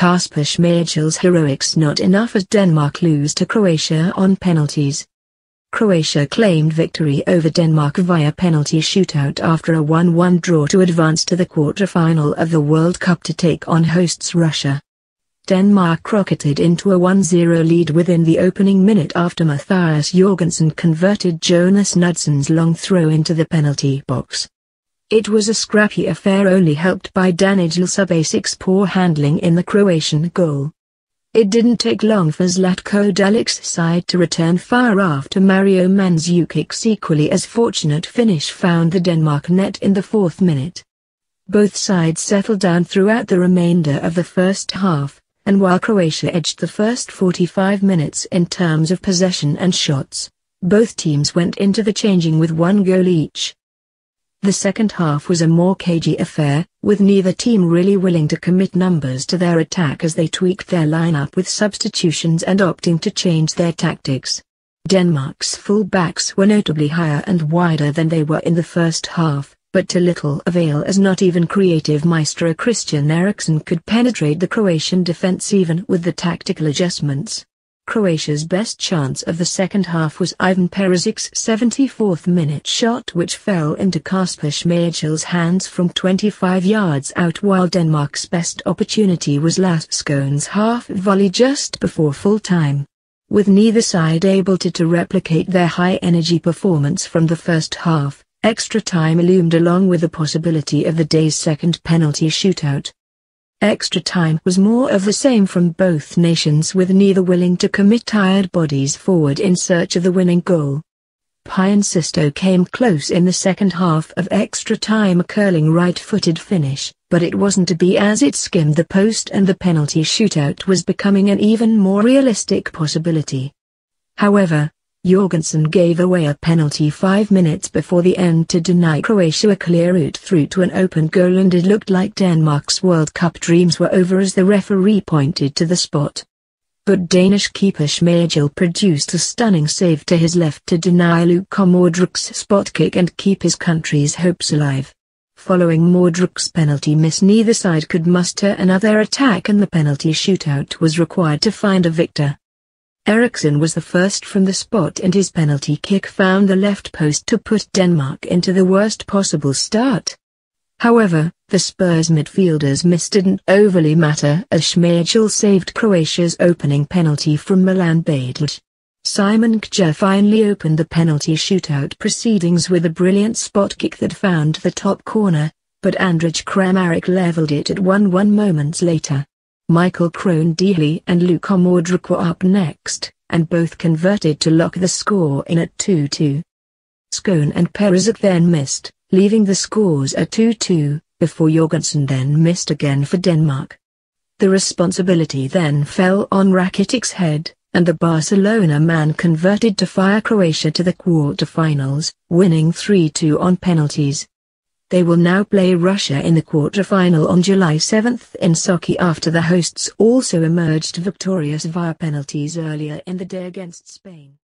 Kasper Schmeichel's heroics not enough as Denmark lose to Croatia on penalties. Croatia claimed victory over Denmark via penalty shootout after a 1-1 draw to advance to the quarter-final of the World Cup to take on hosts Russia. Denmark rocketed into a 1-0 lead within the opening minute after Mathias Jorgensen converted Jonas Knudsen's long throw into the penalty box. It was a scrappy affair only helped by Danijel Subasic's poor handling in the Croatian goal. It didn't take long for Zlatko Dalic's side to return fire after Mario Mandzukić's equally as fortunate finish found the Denmark net in the fourth minute. Both sides settled down throughout the remainder of the first half, and while Croatia edged the first 45 minutes in terms of possession and shots, both teams went into the changing with one goal each. The second half was a more cagey affair, with neither team really willing to commit numbers to their attack as they tweaked their lineup with substitutions and opting to change their tactics. Denmark's full-backs were notably higher and wider than they were in the first half, but to little avail as not even creative maestro Christian Eriksen could penetrate the Croatian defense even with the tactical adjustments. Croatia's best chance of the second half was Ivan Perisic's 74th minute shot which fell into Kasper Schmeichel's hands from 25 yards out while Denmark's best opportunity was Lasse Schöne's half volley just before full time. With neither side able to, to replicate their high-energy performance from the first half, extra time loomed along with the possibility of the day's second penalty shootout. Extra time was more of the same from both nations with neither willing to commit tired bodies forward in search of the winning goal. Pione Sisto came close in the second half of extra time a curling right-footed finish, but it wasn't to be as it skimmed the post and the penalty shootout was becoming an even more realistic possibility. However, Jorgensen gave away a penalty five minutes before the end to deny Croatia a clear route through to an open goal and it looked like Denmark's World Cup dreams were over as the referee pointed to the spot. But Danish keeper Schmeichel produced a stunning save to his left to deny Luka Modric's spot kick and keep his country's hopes alive. Following Modric's penalty miss neither side could muster another attack and the penalty shootout was required to find a victor. Eriksen was the first from the spot and his penalty kick found the left post to put Denmark into the worst possible start. However, the Spurs midfielders' miss didn't overly matter as Schmeichel saved Croatia's opening penalty from Milan Badelj. Simon Kjaer finally opened the penalty shootout proceedings with a brilliant spot kick that found the top corner, but Andrej Kramaric leveled it at 1-1 moments later. Michael Krohn-Dehli and Luka Modric were up next, and both converted to lock the score in at 2-2. Schöne and Perisic then missed, leaving the scores at 2-2, before Jorgensen then missed again for Denmark. The responsibility then fell on Rakitic's head, and the Barcelona man converted to fire Croatia to the quarter-finals, winning 3-2 on penalties. They will now play Russia in the quarter-final on July 7 in Sochi after the hosts also emerged victorious via penalties earlier in the day against Spain.